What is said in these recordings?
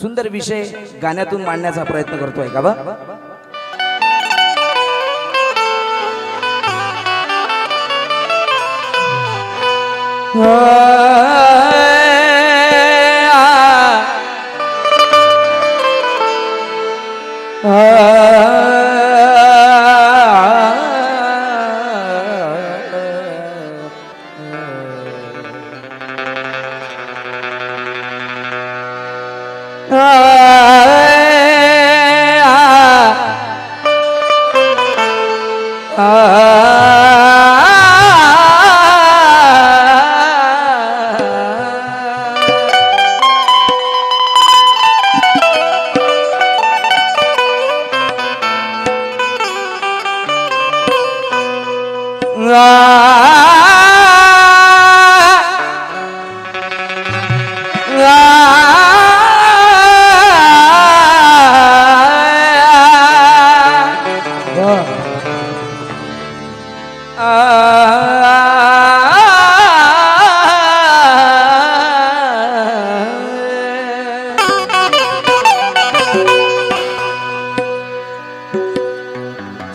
सुंदर विषय गाण्यातून मांडण्याचा प्रयत्न करतोय का बा? ah.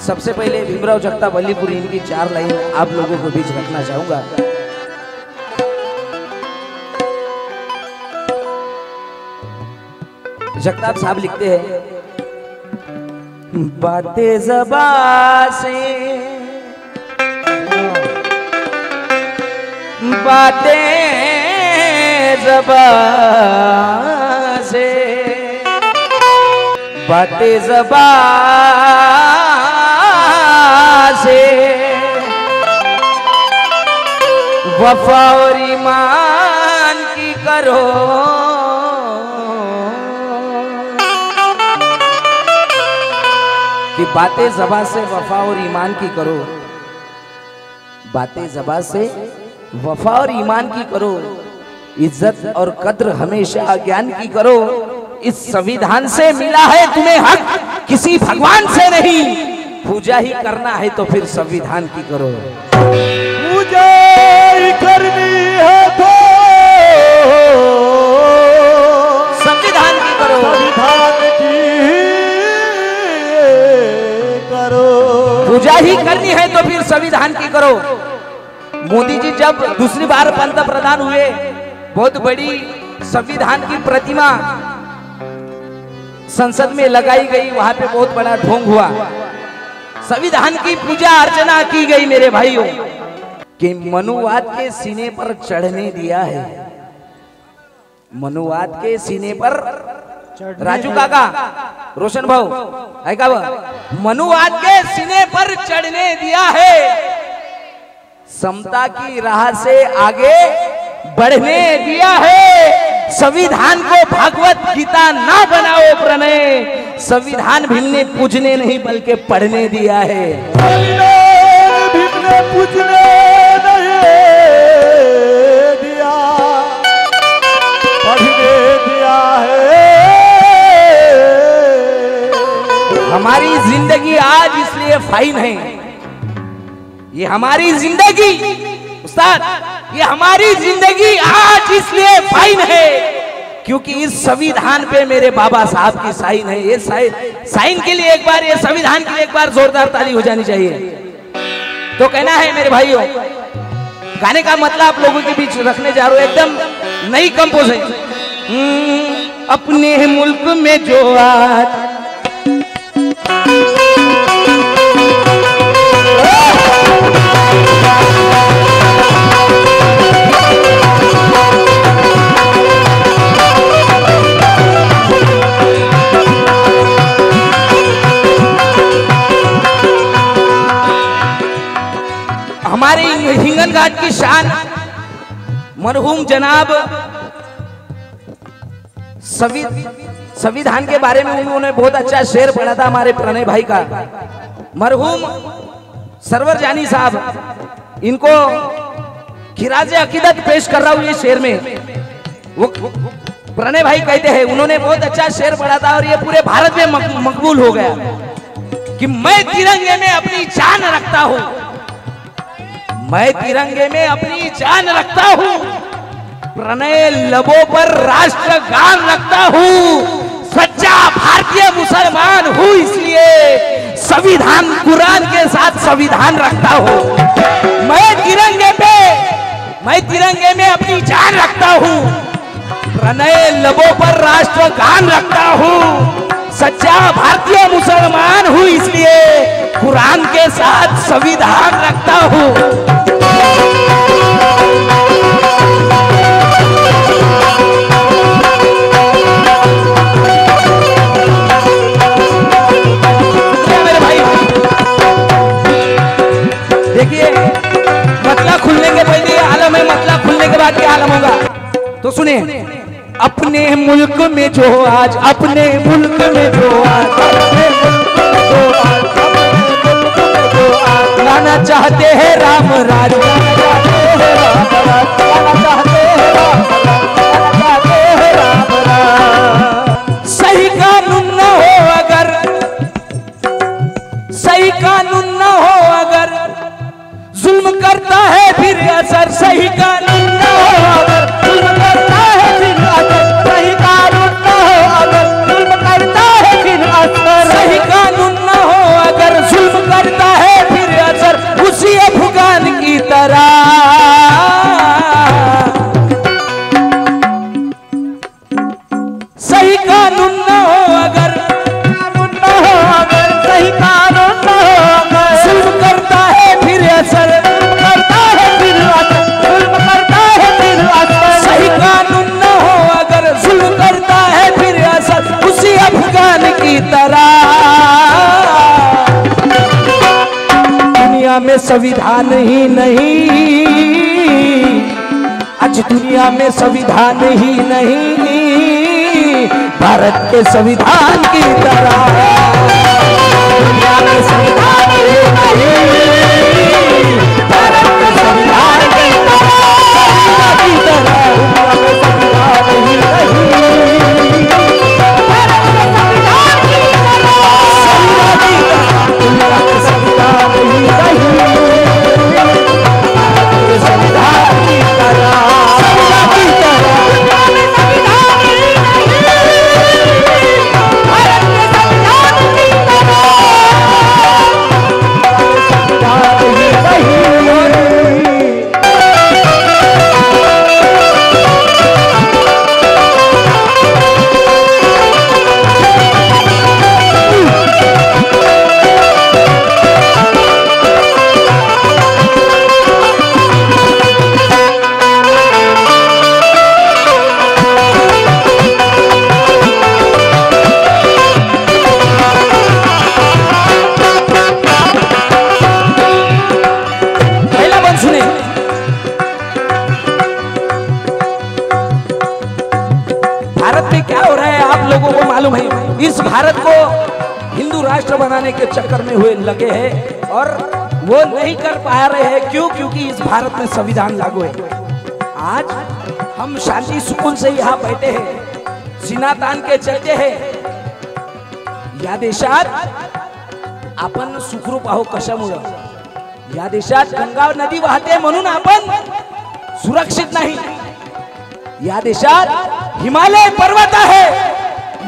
सबसे पहले भीमराव जगताप वल्लीपुरी इनकी चार लाइन आप लोगों को बीच रखना चाहूँगा। जगताप साहब लिखते हैं, बातें जबा से, बातें जबा से, बातें जबा से। वफा और ईमान की करो। कि बातें जबा से वफा और ईमान की करो। बातें जबा से वफा और ईमान की करो। इज़्ज़त और कद्र हमेशा ज्ञान की करो। इस संविधान से मिला है तुम्हें हक। किसी भगवान से नहीं। पूजा ही करना है तो फिर संविधान की करो। पूजा ही करनी है तो संविधान की करो। संविधान की करो। पूजा ही करनी है तो फिर संविधान की करो। मोदी जी जब दूसरी बार पंत प्रधान हुए बहुत बड़ी संविधान की प्रतिमा संसद में लगाई गई वहाँ पे बहुत बड़ा ढोंग हुआ। संविधान की पूजा अर्चना की गई मेरे भाइयों कि मनुवाद के सीने पर चढ़ने दिया है। मनुवाद के सीने पर राजू काका रोशन भाव है का मनुवाद के सीने पर चढ़ने दिया है। समता की राह से आगे बढ़ने दिया है। संविधान को भागवत गीता ना बनाओ प्रणय। संविधान भीमने पूजने नहीं बल्कि पढ़ने दिया है। संविधान भीमने पूजने नहीं दिया। पढ़ने दिया है। हमारी ज़िंदगी आज इसलिए फाइन है। ये हमारी ज़िंदगी उस्ताद ये हमारी ज़िंदगी आज इसलिए फाइन है क्योंकि इस संविधान पे मेरे बाबा साहब की साइन है। ये साइन साइन के लिए एक बार ये संविधान के लिए एक बार जोरदार ताली हो जानी चाहिए। तो कहना है मेरे भाइयों गाने का मतलब आप लोगों के बीच रखने जा रहा हूँ। एकदम नई कंपोज है। हम्म, अपने मुल्क में जो आज घाट मरहूम जनाब संविधान के बारे में उन्होंने बहुत अच्छा शेर पढ़ा था हमारे प्रणय भाई का। मरहूम सरवर जानी साहब, इनको खिराज अकीदत पेश कर रहा हूँ ये शेर में। वो प्रणय भाई कहते हैं, उन्होंने बहुत अच्छा शेर पढ़ा था और ये पूरे भारत में मकबूल हो गया। कि मैं तिरंगे में अपनी जान रखता हूँ। मैं तिरंगे में अपनी जान रखता हूँ। प्रणय लबों पर राष्ट्र गान रखता हूँ। सच्चा भारतीय मुसलमान हूँ, इसलिए संविधान, कुरान के साथ संविधान रखता हूँ। मैं तिरंगे पे, मैं तिरंगे में अपनी जान रखता हूँ। प्रणय लबों पर राष्ट्र गान रखता हूँ। सच्चा भारतीय मुसलमान हूँ, इसलिए कुरान के साथ संविधान रखता हूँ। में जो आज अपने मुल्क में जो आज लाना चाहते हैं राम राज। में संविधान ही नहीं। आज दुनिया में संविधान ही नहीं। भारत के संविधान की तरह के चक्कर में हुए लगे हैं और वो नहीं कर पा रहे हैं। क्यों? क्योंकि इस भारत में संविधान लागू है। आज हम शांति सुकून से यहाँ बैठे हैं। सीना तान के चलते हैं। या देशात आपण सुखरूप आहो कशामुळं। या देशात गंगा नदी वाहते म्हणून आपण सुरक्षित नाही। या देशात हिमालय पर्वत आहे।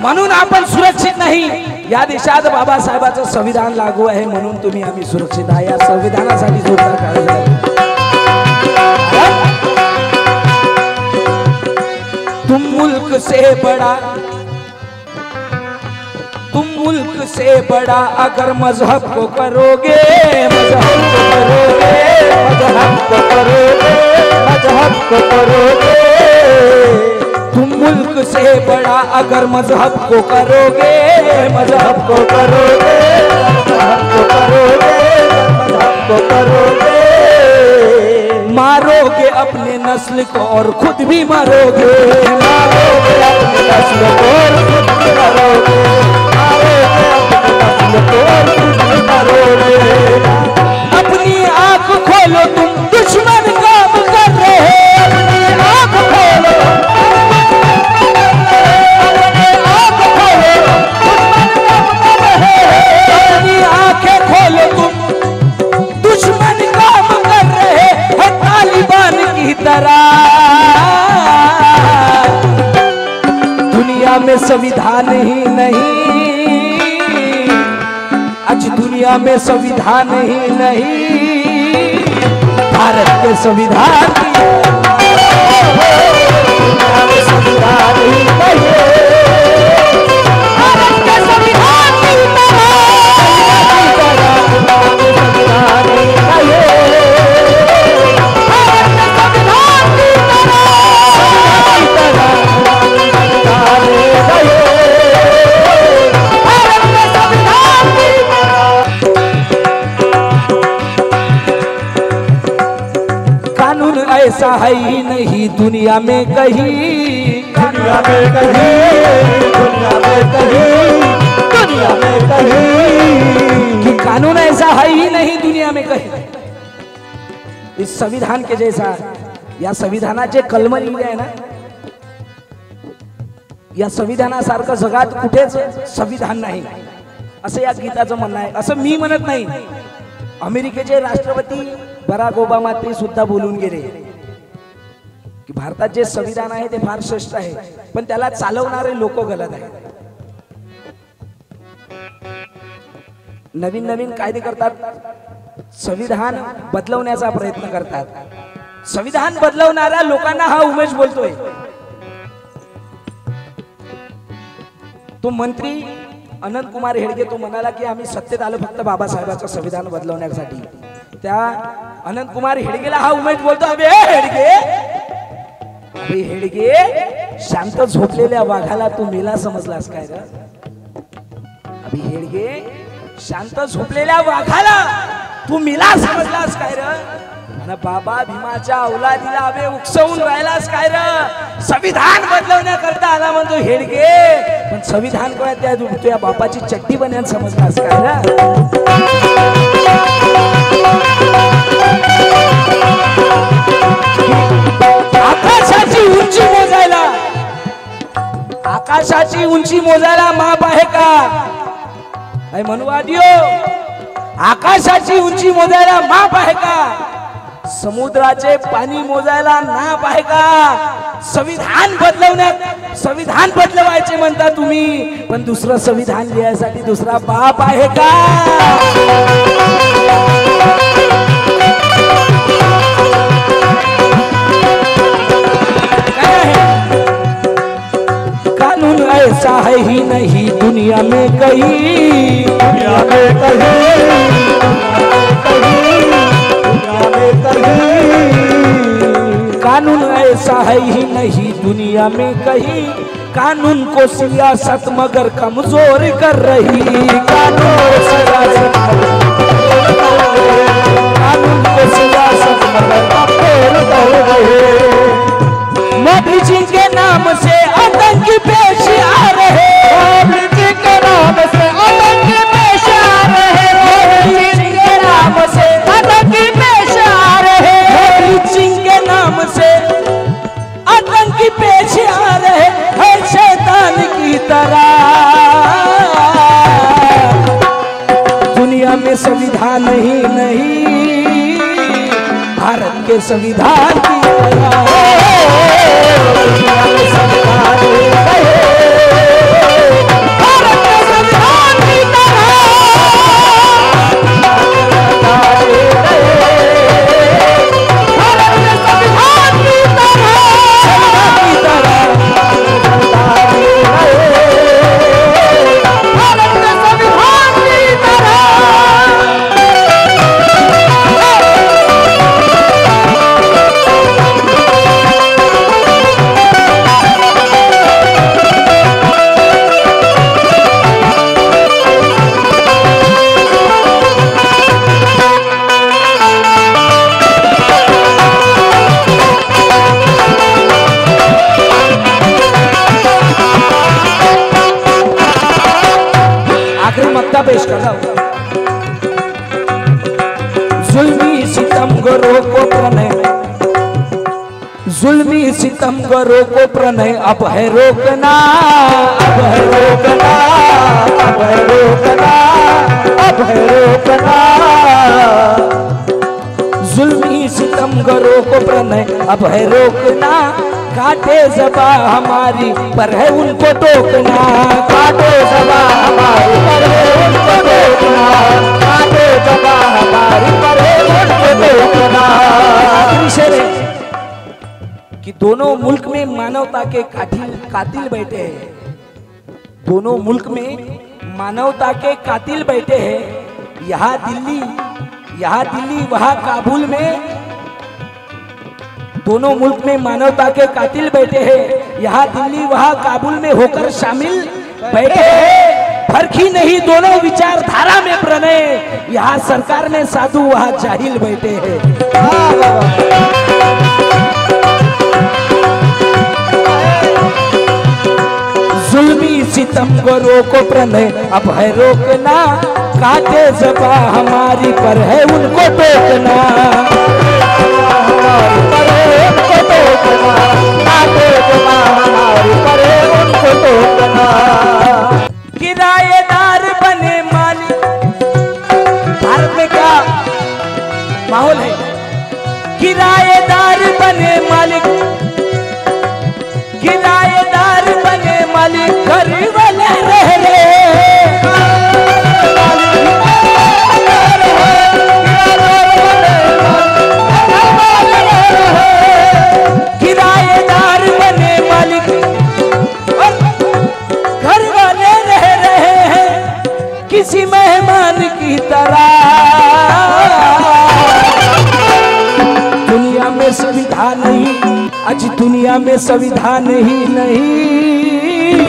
म्हणून आपण सुरक्षित नाही. या देशात बाबासाहेबाचं संविधान लागू आहे म्हणून तुम्ही आम्ही सुरक्षित आहे. या संविधानासाठी जोरदार काळजी घ्या. तुम मुल्क से बड़ा, तुम मुल्क से बड़ा अगर मज़हब को करोगे, मज़हब को करोगे, मज़हब को करोगे, मज़हब को करोगे। तुम मुल्क से बड़ा अगर मज़हब को करोगे, मज़हब को करोगे, मज़हब को करोगे, मज़हब को करोगे। मारोगे अपने नस्ल को और खुद भी मरोगे। मारोगे अपने नस्ल को और खुद भी मरोगे। मारोगे अपने नस्ल को और खुद भी मरोगे। अपनी आँख खोलो तुम महाराज दुनिया में संविधान ही नहीं। आज दुनिया में संविधान ही नहीं। भारत के संविधान की ऐसा है ही नहीं दुनिया में कहीं। दुनिया में कहीं दुनिया में कहीं दुनिया में कहीं। कि कानून ऐसा है ही नहीं दुनिया में कहीं। इस संविधान के जैसा या संविधानाचे कलम लिहिले आहे ना या संविधानासारखं जगात कुठेच संविधान नाही. असं या गीताचं म्हणणं आहे. असं मी म्हणत नाही. अमेरिकेचे राष्ट्रपती बराक ओबामा ते सुद्धा बोलून गेले. की भारतात जे संविधान आहे ते फार श्रेष्ठ आहे पण त्याला चालवणारे लोक गलत आहेत. नवीन नवीन कायदे करतात संविधान बदलवण्याचा प्रयत्न करतात. संविधान बदलवणाऱ्या लोकांना हा उमेश बोलतोय. तो मंत्री अनंत कुमार हेडगे तो म्हणाला की आम्ही सत्तेत आलो फक्त बाबासाहेबांचं संविधान बदलवण्यासाठी. त्या अनंत कुमार हेडगेला हा उमेश बोलतो अबे हेडगे! अरे हेडगे शांत झोपलेल्या वाघाला तू मेला समजलास काय अभि हेडगे शांत झोपलेल्या वाघाला तू मिला समजलास काय र? बाबा भीमाच्या औलादीला अभे उकसवून राहिलास काय र? संविधान बदलवण्याकरता आला म्हणतो हेडगे पण संविधान कोणा त्या तुझ्या बापाची चट्टी बन्यान समजलास काय र? आकाशाची उंची मोजायला माप आहे का? म्हणू आदिओ आकाशाची उंची मोजायला माप आहे का? समुद्राचे पाणी मोजायला नाप आहे का? संविधान बदलवण्यात संविधान बदलवायचे म्हणता तुम्ही पण दुसरं संविधान लिहायसाठी दुसरा बाप आहे का? ऐसा है ही नहीं दुनिया में कहीं। दुनिया में कहीं। दुनिया में कहीं कानून ऐसा है ही नहीं दुनिया में कहीं। कानून को सियासत मगर कमज़ोर कर रही। कानून सियासत कानून को सियासत मगर कमज़ोर कर रही। मोदी जी के नाम से आतंकी पेश आ आतंकी पेश आ रहे हर शैतान की तरह। दुनिया में संविधान ही नहीं। भारत के संविधान की तरह। संविधान है रोकना, अब है रोकना, अब है रोकना, अब है रोकना। जुल्मी सितम गरो को प्रणय, अब है रोकना। काटे जबा हमारी, पर है उनको टोकना। काटे जबा हमारी, पर है उनको टोकना। काटे जबा हमारी, पर है उनको है। कि दोनों मुल्क में मानवता के कातिल कातिल बैठे हैं। दोनों मुल्क में मानवता के कातिल बैठे हैं। यहाँ दिल्ली यहाँ दिल्ली, वहाँ काबुल में दोनों मुल्क में मानवता के कातिल बैठे हैं। यहाँ दिल्ली, वहाँ काबुल में होकर शामिल बैठे हैं। फ़र्क ही नहीं, दोनों विचारधारा में प्रणय। यहाँ सरकार में साधु, वहाँ जाहिल बैठे हैं। सितमगरों को प्रणय। अब है रोकना काटे सपा हमारी पर है उनको टोकना। किराएदार बने मालिक, भारत में क्या माहौल है? दुनिया में संविधान ही नहीं।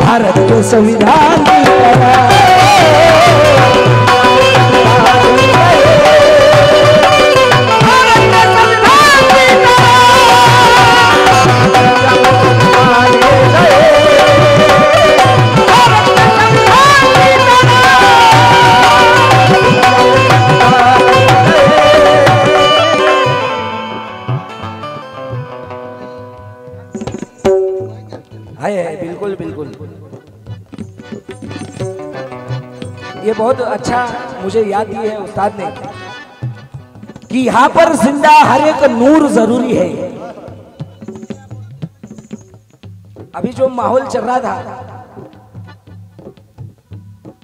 भारत में संविधान की मुझे याद दी है उस्ताद ने, कि यहाँ पर ज़िंदा हर एक नूर ज़रूरी है। अभी जो माहौल चल रहा था,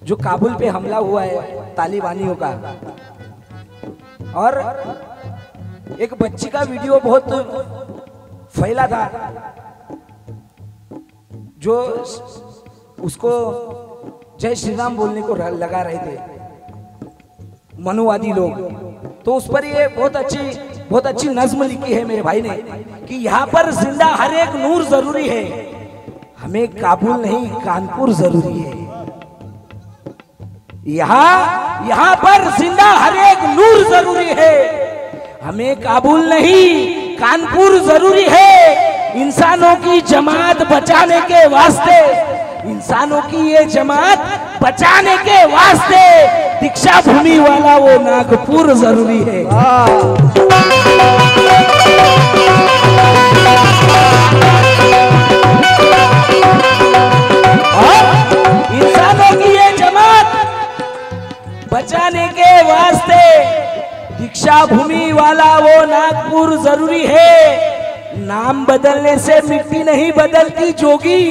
जो काबुल पे हमला हुआ है तालिबानियों का, और एक बच्ची का वीडियो बहुत फैला था, जो उसको जय श्री राम बोलने को लगा रहे थे। मनुवादी लोग। तो उस पर ये बहुत अच्छी बहुत अच्छी नज्म लिखी है मेरे भाई ने कि यहाँ पर ज़िंदा हर एक नूर ज़रूरी है। हमें काबुल नहीं, कानपुर ज़रूरी है। यहाँ यहाँ पर ज़िंदा हर एक नूर ज़रूरी है। हमें काबुल नहीं, कानपुर ज़रूरी है। इंसानों की जमात बचाने के वास्ते, इंसानों की ये जमात बचाने के वास्ते दीक्षा भूमि वाला वो नागपुर ज़रूरी है। इंसानों की ये जमात बचाने के वास्ते दीक्षा भूमि वाला वो नागपुर ज़रूरी है। नाम बदलने से मिट्टी नहीं बदलती जोगी।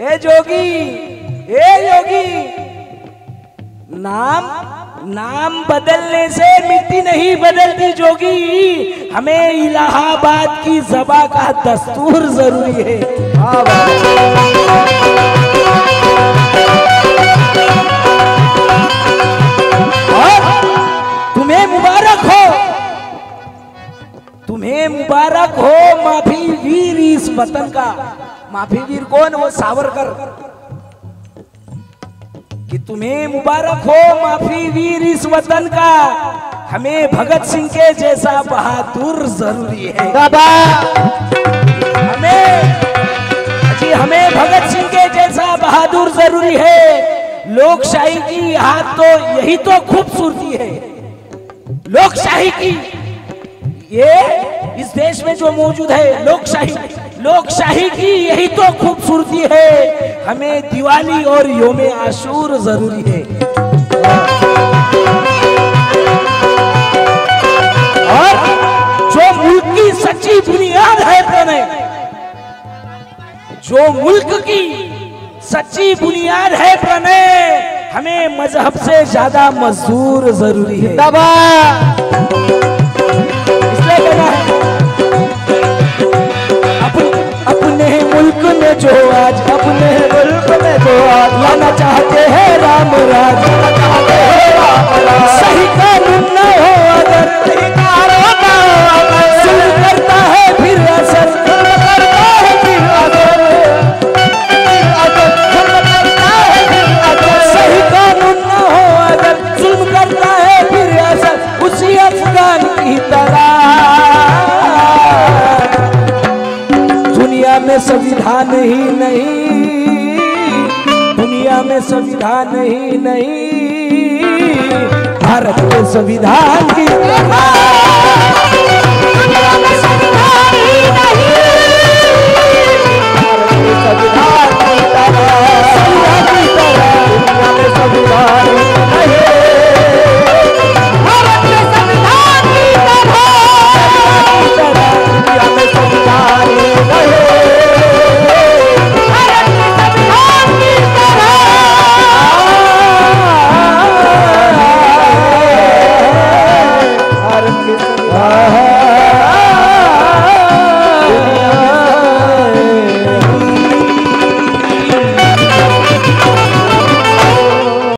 ए जोगी, ए योगी। नाम नाम बदलने से मिट्टी नहीं बदलती जोगी। हमें इलाहाबाद की जबा का दस्तूर ज़रूरी है। और तुम्हें मुबारक हो। तुम्हें मुबारक हो माफ़ी वीर इस वतन का। माफ़ी वीर कौन? वो सावरकर। कि तुम्हें मुबारक हो माफ़ी वीर इस वतन का। हमें भगत सिंह के जैसा बहादुर ज़रूरी है। बाबा। हमें जी हमें भगत सिंह के जैसा बहादुर ज़रूरी है। लोकशाही की हाथ तो यही तो खूबसूरती है। लोकशाही की ये इस देश में जो मौजूद है लोकशाही लोकशाही की यही तो खूबसूरती है। हमें दिवाली और योम आशूर ज़रूरी है। और जो मुल्क की सच्ची बुनियाद है तने जो मुल्क की सच्ची बुनियाद है प्रणय हमें मज़हब से ज़्यादा मजदूर ज़रूरी है। दबा जो आज अपने मुल्क में जो आज लाना चाहते हैं राम राज। सही कानून न हो में संविधान ही नहीं। दुनिया में संविधान ही नहीं। भारत में संविधान की